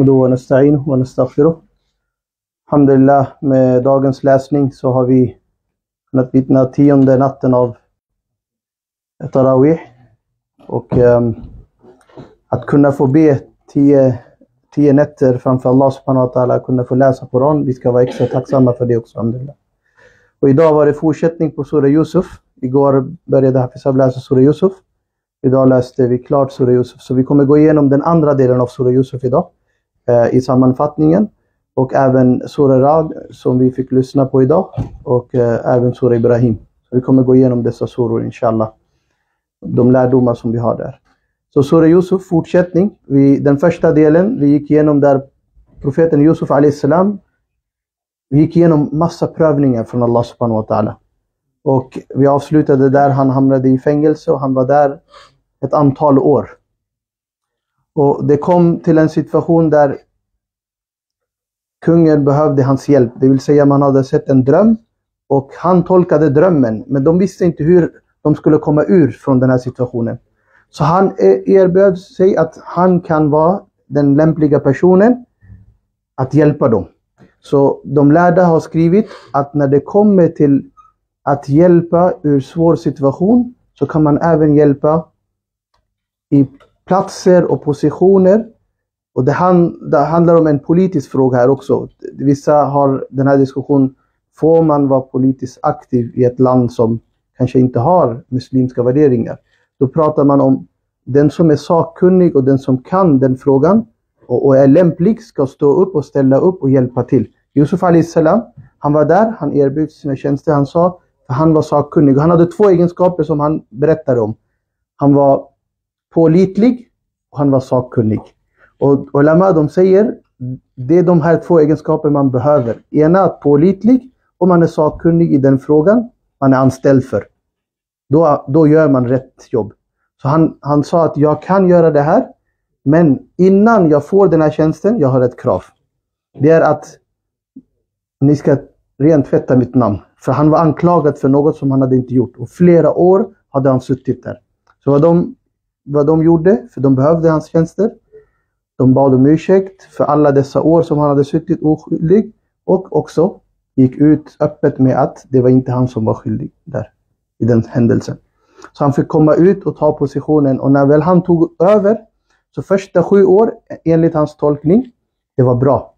نحمده ونستعينه ونستغفره Alhamdulillah, med dagens läsning så har vi kunnat vittna tionde natten av Tarawih. Och um, att kunna få be tio, tio nätter framför Allah subhanahu wa ta'ala, kunna få läsa Koran, vi ska vara extra tacksamma för det också. Alhamdulillah. Och idag var det fortsättning på Surah Yusuf. Igår började Hafizab läsa Surah Yusuf. Idag läste vi klart Surah Yusuf. Så vi kommer gå igenom den andra delen av Surah Yusuf idag eh, Eh, i sammanfattningen. Och även sura Rad som vi fick lyssna på idag. Och eh, även sura Ibrahim. Så vi kommer gå igenom dessa suror inshallah. De lärdomar som vi har där. Så sura Yusuf, fortsättning. Vi, den första delen, vi gick igenom där profeten Yusuf salam vi gick igenom massa prövningar från Allah subhanahu wa ta'ala. Och vi avslutade där han hamnade i fängelse och han var där ett antal år. Och det kom till en situation där kungen behövde hans hjälp. Det vill säga man hade sett en dröm och han tolkade drömmen. Men de visste inte hur de skulle komma ur från den här situationen. Så han e-, erbjöd sig att han kan vara den lämpliga personen att hjälpa dem. Så de lärda har skrivit att när det kommer till att hjälpa ur svår situation så kan man även hjälpa i platser och positioner. Och det, hand, det handlar om en politisk fråga här också. Vissa har den här diskussionen, får man vara politiskt aktiv i ett land som kanske inte har muslimska värderingar? Då pratar man om den som är sakkunnig och den som kan den frågan och, och är lämplig ska stå upp och ställa upp och hjälpa till. Yusuf salam, han var där, han erbjöd sina tjänster, han sa, för han var sakkunnig. Han hade två egenskaper som han berättade om. Han var pålitlig och han var sakkunnig. Och ulama de säger, det är de här två egenskaper man behöver. Ena att pålitlig och man är sakkunnig i den frågan man är anställd för. Då, då gör man rätt jobb. Så han, han sa att jag kan göra det här, men innan jag får den här tjänsten, jag har ett krav. Det är att ni ska rentvätta mitt namn. För han var anklagad för något som han hade inte gjort. Och flera år hade han suttit där. Så vad de, vad de gjorde, för de behövde hans tjänster. De bad om ursäkt för alla dessa år som han hade suttit oskyldig. Och också gick ut öppet med att det var inte han som var skyldig där i den händelsen. Så han fick komma ut och ta positionen och när väl han tog över så första sju år enligt hans tolkning, det var bra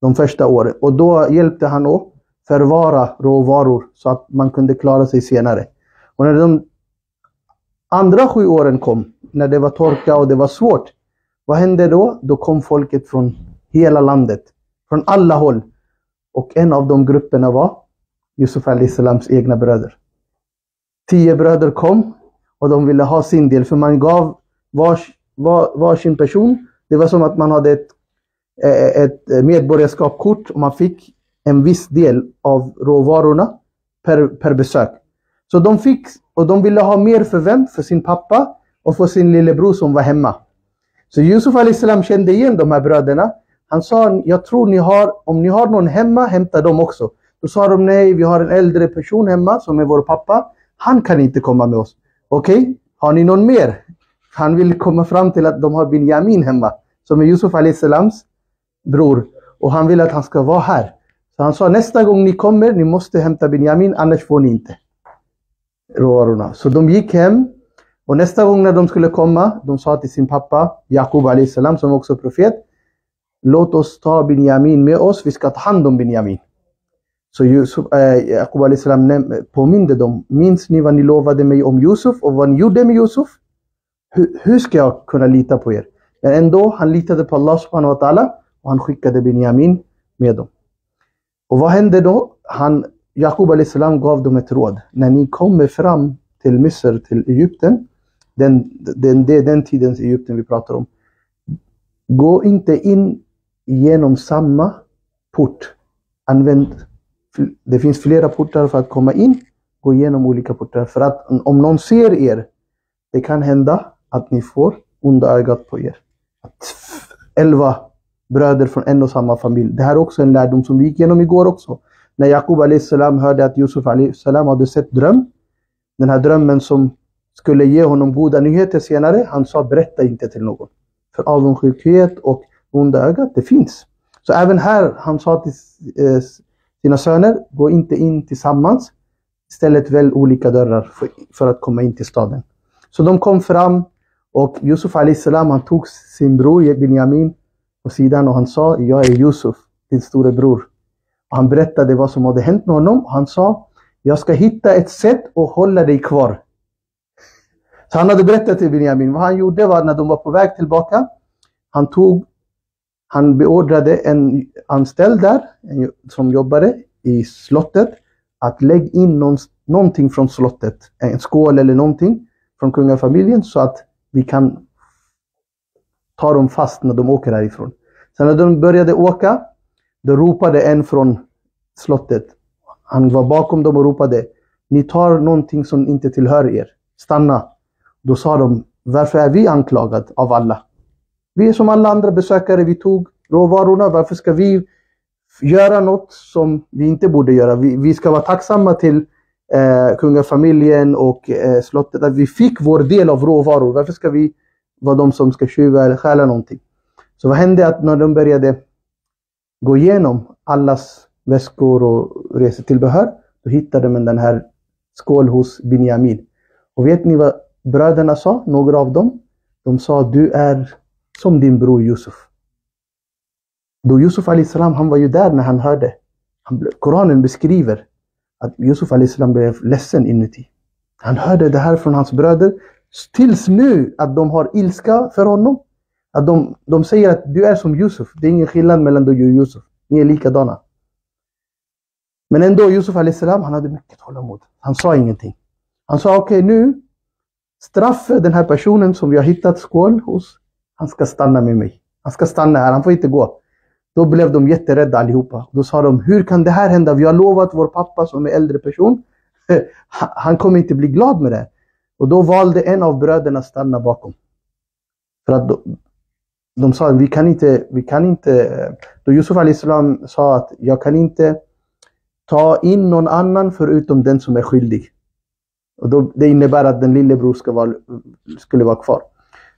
de första åren. Och då hjälpte han att förvara råvaror så att man kunde klara sig senare. Och när de andra sju åren kom, när det var torka och det var svårt, vad hände då? Då kom folket från hela landet, från alla håll. Och en av de grupperna var Yusuf al-Islams egna bröder. Tio bröder kom och de ville ha sin del, för man gav vars, var, varsin person. Det var som att man hade ett eh, ett medborgarskapskort och man fick en viss del av råvarorna per, per besök. Så de fick, och de ville ha mer för vem? För sin pappa och för sin lillebror som var hemma. Så Yusuf al-Islam kände igen de här bröderna. Han sa, jag tror ni har, om ni har någon hemma, hämta dem också. Då sa de, nej, vi har en äldre person hemma som är vår pappa. Han kan inte komma med oss. Okej, okay? har ni någon mer? Han vill komma fram till att de har Benjamin hemma, som är Yusuf al-Islams bror och han vill att han ska vara här. Så han sa nästa gång ni kommer, ni måste hämta Benjamin, annars får ni inte råvarorna. Så de gick hem och nästa gång när de skulle komma, de sa till sin pappa Jakub salam som också profet. Låt oss ta Benjamin med oss, vi ska ta hand om Benjamin. Så Yusuf, äh, Jakub salam påminde dem. Minns ni vad ni lovade mig om Yusuf och vad ni gjorde med Yusuf? Hur, hur ska jag kunna lita på er? Men ändå, han litade på Allah subhanahu wa ta'ala. Och han skickade Benjamin med dem. Och vad hände då? Han, Jakub salam gav dem ett råd. När ni kommer fram till Misr, till Egypten, den, den, det är den tidens Egypten vi pratar om. Gå inte in genom samma port. Använd, det finns flera portar för att komma in. Gå igenom olika portar. För att om någon ser er, det kan hända att ni får onda ögat på er. Att elva bröder från en och samma familj. Det här är också en lärdom som vi gick igenom igår också. När Jakub salam hörde att Yusuf salam hade sett dröm. Den här drömmen som skulle ge honom goda nyheter senare. Han sa berätta inte till någon. För avundsjukhet och onda ögat, det finns. Så även här, han sa till eh, sina söner, gå inte in tillsammans. Istället välj olika dörrar för, för att komma in till staden. Så de kom fram och Yusuf salam han tog sin bror Benjamin på sidan och han sa, jag är Yusuf, din storebror. Han berättade vad som hade hänt med honom. Han sa, jag ska hitta ett sätt att hålla dig kvar. Så han hade berättat till Benjamin. Vad han gjorde var när de var på väg tillbaka. Han tog, han beordrade en anställd där som jobbade i slottet att lägga in någon, någonting från slottet. En skål eller någonting från kungafamiljen så att vi kan ta dem fast när de åker härifrån. Sen när de började åka, då ropade en från slottet. Han var bakom dem och ropade. Ni tar någonting som inte tillhör er. Stanna. Då sa de, varför är vi anklagade av alla? Vi är som alla andra besökare, vi tog råvarorna, varför ska vi göra något som vi inte borde göra? Vi, vi ska vara tacksamma till eh, kungafamiljen och eh, slottet att vi fick vår del av råvaror. Varför ska vi vara de som ska tjuva eller stjäla någonting? Så vad hände att när de började gå igenom allas väskor och resetillbehör, då hittade man den här skål hos Binyamin. Och vet ni vad bröderna sa, några av dem? De sa du är som din bror Yusuf. Då Yusuf Alislam, han var ju där när han hörde. Koranen beskriver att Yusuf Alislam blev ledsen inuti. Han hörde det här från hans bröder. Tills nu att de har ilska för honom. Att de, de säger att du är som Yusuf. Det är ingen skillnad mellan dig och Yusuf. Ni är likadana. Men ändå Yusuf salam han hade mycket tålamod. Han sa ingenting. Han sa okej okay, nu straffet den här personen som vi har hittat skål hos. Han ska stanna med mig. Han ska stanna här, han får inte gå. Då blev de jätterädda allihopa. Då sa de, hur kan det här hända? Vi har lovat vår pappa som är äldre person. Han kommer inte bli glad med det. Och då valde en av bröderna att stanna bakom. För att de, sa, vi kan inte, vi kan inte. Då Yusuf al-Islam sa att jag kan inte ta in någon annan förutom den som är skyldig. Och då, det innebär att den lillebror ska vara, skulle vara kvar.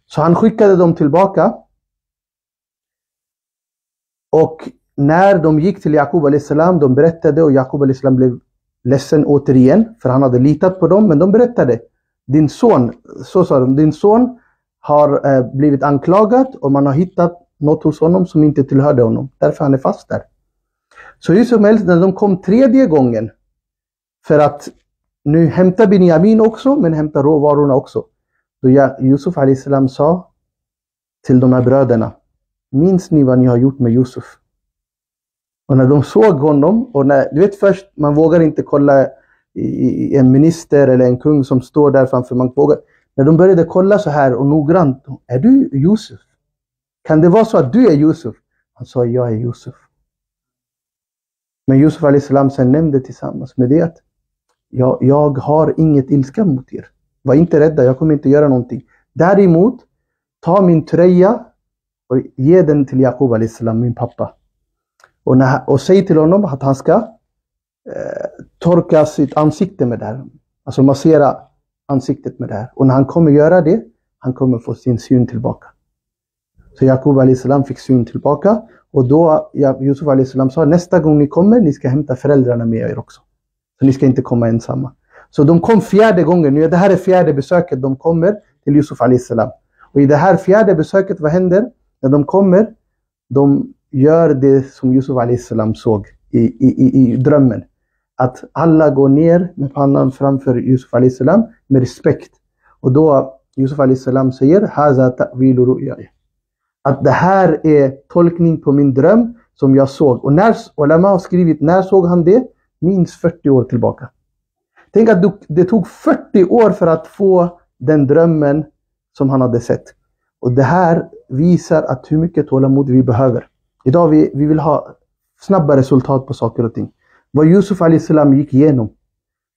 Så han skickade dem tillbaka. Och när de gick till Jakub salam, de berättade och Jakub salam blev ledsen återigen, för han hade litat på dem, men de berättade. Din son, så sa de, din son har eh, blivit anklagad och man har hittat något hos honom som inte tillhörde honom. Därför han är fast där. Så hur som helst, när de kom tredje gången för att nu hämta Benjamin också, men hämta råvarorna också. Då Yusuf salam sa till de här bröderna, minns ni vad ni har gjort med Yusuf? Och när de såg honom, och när, du vet först, man vågar inte kolla i, i en minister eller en kung som står där framför, man vågar. När de började kolla så här och noggrant, är du Yusuf? Kan det vara så att du är Yusuf? Han sa, jag är Yusuf. Men Yusuf salam sen nämnde tillsammans med det att jag, jag har inget ilska mot er. Var inte rädda, jag kommer inte göra någonting. Däremot, ta min tröja och ge den till Jakub salam, min pappa. Och, när, och säg till honom att han ska eh, torka sitt ansikte med det här. Alltså massera ansiktet med det här. Och när han kommer göra det, han kommer få sin syn tillbaka. Så Jakub salam fick syn tillbaka. Och då Yusuf salam sa, nästa gång ni kommer, ni ska hämta föräldrarna med er också. Så ni ska inte komma ensamma. Så de kom fjärde gången. Nu, det här är fjärde besöket de kommer till Yusuf salam. Och i det här fjärde besöket, vad händer? När de kommer, de gör det som Yusuf salam såg i, i, i, drömmen. Att alla går ner med pannan framför Yusuf salam med respekt. Och då Yusuf salam säger Haza ta'wilu Att det här är tolkning på min dröm som jag såg. Och när, Olama har skrivit, när såg han det? minst 40 år tillbaka. Tänk att det tog 40 år för att få den drömmen som han hade sett. Och det här visar att hur mycket tålamod vi behöver. Idag vi, vi vill ha snabba resultat på saker och ting. Vad Yusuf salam gick igenom.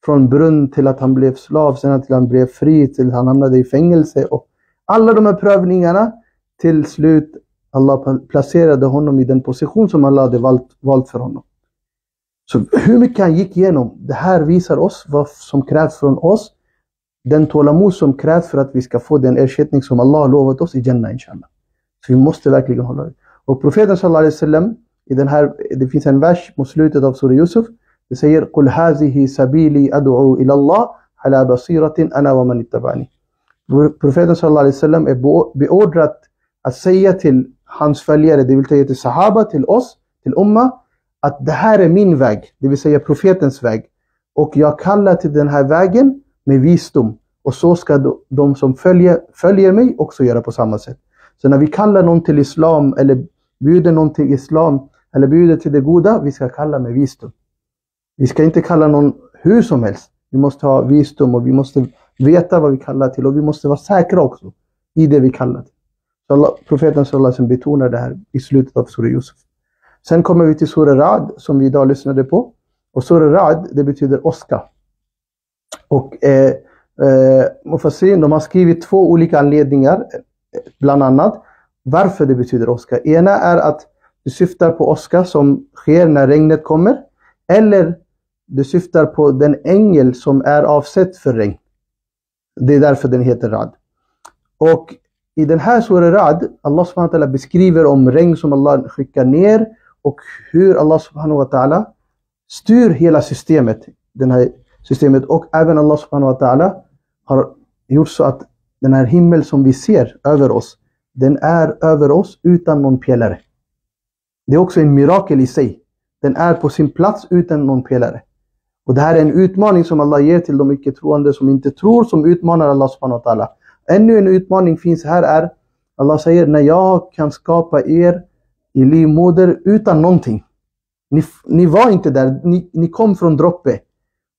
Från brunn till att han blev slav, sen till att han blev fri, till att han hamnade i fängelse. Och alla de här prövningarna, till slut Allah placerade honom i den position som Allah hade valt, valt för honom. Så hur mycket han gick igenom, det här visar oss vad som krävs från oss. Den tålamod som krävs för att vi ska få den ersättning som Allah har lovat oss i Jannah inshallah. Så vi måste verkligen hålla det. Och profeten sallallahu alaihi wasallam, i den här, det finns en vers mot slutet av sura Yusuf. Det säger Qul hazihi sabili ad'u ila Allah ala basiratin ana wa man. Profeten sallallahu alaihi wasallam är beordrat att säga till hans följare, det vill säga till sahaba, till oss, till umma, att det här är min väg, det vill säga profetens väg. Och jag kallar till den här vägen med visdom. Och så ska de som följer, följer mig också göra på samma sätt. Så när vi kallar någon till Islam eller bjuder någon till Islam eller bjuder till det goda, vi ska kalla med visdom. Vi ska inte kalla någon hur som helst. Vi måste ha visdom och vi måste veta vad vi kallar till och vi måste vara säkra också i det vi kallar till. Så Allah, profeten sallallahu betonar det här i slutet av Surah Yusuf. Sen kommer vi till Surah Rad som vi idag lyssnade på. Och Surah Rad, det betyder åska. Och eh, eh, Mufassirin, de har skrivit två olika anledningar, eh, bland annat varför det betyder åska. Ena är att det syftar på åska som sker när regnet kommer. Eller det syftar på den ängel som är avsedd för regn. Det är därför den heter Rad. Och i den här Surah Rad, Allah subhanahu wa ta'ala beskriver om regn som Allah skickar ner och hur Allah subhanahu wa ta'ala styr hela systemet. Den här systemet och även Allah subhanahu wa ta'ala har gjort så att den här himmel som vi ser över oss, den är över oss utan någon pelare. Det är också en mirakel i sig. Den är på sin plats utan någon pelare. Och det här är en utmaning som Allah ger till de icke-troende som inte tror, som utmanar Allah subhanahu wa ta'ala. Ännu en utmaning finns här är, Allah säger, när jag kan skapa er i livmoder utan någonting. Ni, ni var inte där, ni, ni kom från droppe.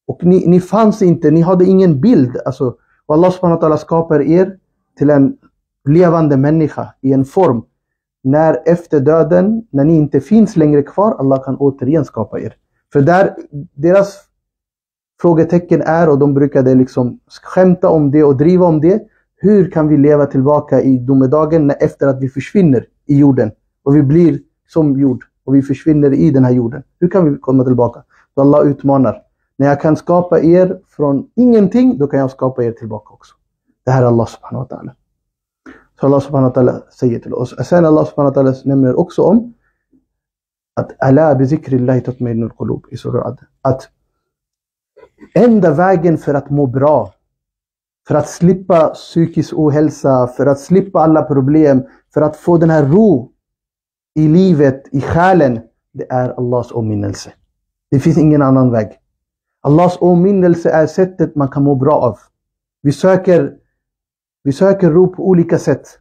Och ni, ni fanns inte, ni hade ingen bild. Alltså, och Allah subhanahu wa ta'ala skapar er till en levande människa i en form. När efter döden, när ni inte finns längre kvar, Allah kan återigen skapa er. För där, deras frågetecken är, och de brukade liksom skämta om det och driva om det. Hur kan vi leva tillbaka i domedagen efter att vi försvinner i jorden? Och vi blir som jord och vi försvinner i den här jorden. Hur kan vi komma tillbaka? Så Allah utmanar. När jag kan skapa er från ingenting, då kan jag skapa er tillbaka också. Det här är Allah subhanahu wa ta'ala. Så Allah subhanahu wa ta'ala säger till oss. Sen Allah subhanahu wa ta'ala nämner också om att Ala bizikrillahi tatmainul qulub i surah Att enda vägen för att må bra, för att slippa psykisk ohälsa, för att slippa alla problem, för att få den här ro i livet, i själen, det är Allahs åminnelse. Det finns ingen annan väg. Allahs åminnelse är sättet man kan må bra av. Vi söker, vi söker ro på olika sätt.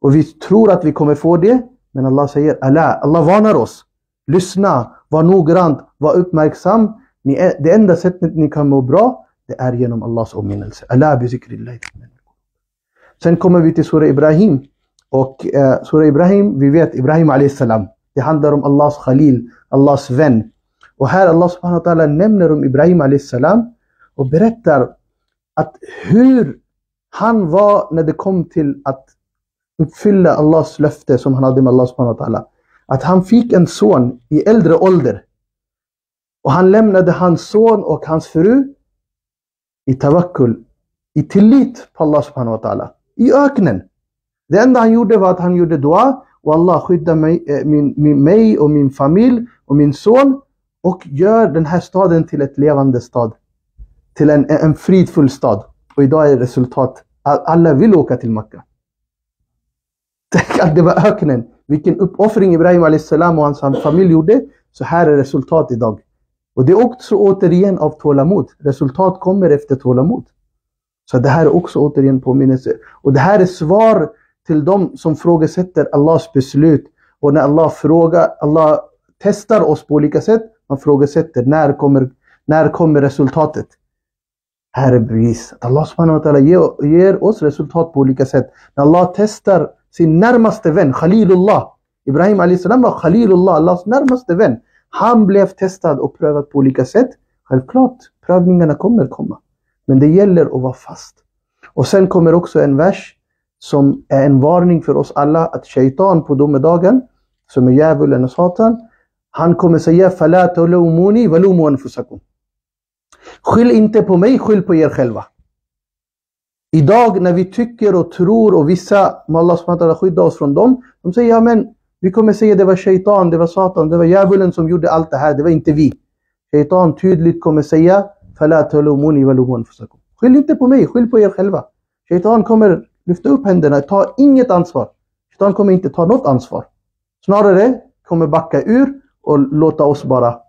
Och vi tror att vi kommer få det. Men Allah säger Allah, Allah varnar oss. Lyssna, var noggrant, var uppmärksam. Ni är, det enda sättet ni kan må bra, det är genom Allahs åminnelse. Allah Sen kommer vi till Surah Ibrahim. Och eh, Surah Ibrahim, vi vet Ibrahim a.s. Det handlar om Allahs Khalil, Allahs vän. Och här Allah subhanahu wa ta'ala nämner om Ibrahim a.s. och berättar att hur han var när det kom till att uppfylla Allahs löfte som han hade med Allah subhanahu wa ta'ala. Att han fick en son i äldre ålder. Och han lämnade hans son och hans fru i tawakkul, i tillit på Allah subhanahu wa ta'ala. I öknen. Det enda han gjorde var att han gjorde dua och Allah skydda mig, äh, min, min, mig och min familj och min son och gör den här staden till ett levande stad. Till en, en fridfull stad. Och idag är resultat alla vill åka till Mecka. Tänk att det var öknen. Vilken uppoffring Ibrahim a.s. och hans familj gjorde. Så här är resultat idag. Och det är också återigen av tålamod. Resultat kommer efter tålamod. Så det här är också återigen påminnelse. Och det här är svar till de som frågesätter Allahs beslut. Och när Allah frågar, Allah testar oss på olika sätt. Man frågesätter när kommer, när kommer resultatet? Här är bevis att Allah subhanahu wa ta'ala ger, ger oss resultat på olika sätt. När Allah testar sin närmaste vän, Khalilullah. Ibrahim a.s. var Khalilullah, Allahs närmaste vän. Han blev testad och prövad på olika sätt. Självklart, prövningarna kommer komma. Men det gäller att vara fast. Och sen kommer också en vers som är en varning för oss alla att shaitan på domedagen, som är djävulen och satan, han kommer säga فَلَا تَلُومُونِي وَلُومُوا أَنفُسَكُمْ Skyll inte på mig, skyll på er själva. Idag när vi tycker och tror och vissa, må Allah skydda oss från dem, de säger ja men Vi kommer säga det var shaitan, det var satan, det var djävulen som gjorde allt det här, det var inte vi. Shaitan tydligt kommer säga فَلَا تَلُومُونِي وَلُومُوا أَنفُسَكُمْ Skyll inte på mig, skyll på er själva. Shaitan kommer lyfta upp händerna, ta inget ansvar. Shaitan kommer inte ta något ansvar. Snarare kommer backa ur och låta oss bara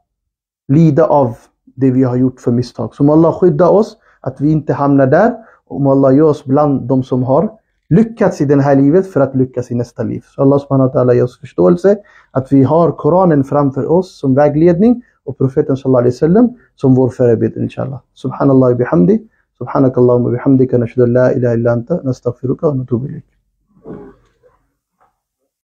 lida av det vi har gjort för misstag. Så må Allah skydda oss att vi inte hamnar där och må Allah göra oss bland de som har lyckats i det här livet för att lyckas i nästa liv. Så Allah subhanahu wa ta'ala ger oss förståelse att vi har Koranen framför oss som vägledning och profeten sallallahu alaihi wasallam som vår förebild inshallah. Subhanallah bihamdi. سبحانك اللهم وبحمدك نشهد ان لا اله الا انت نستغفرك ونتوب اليك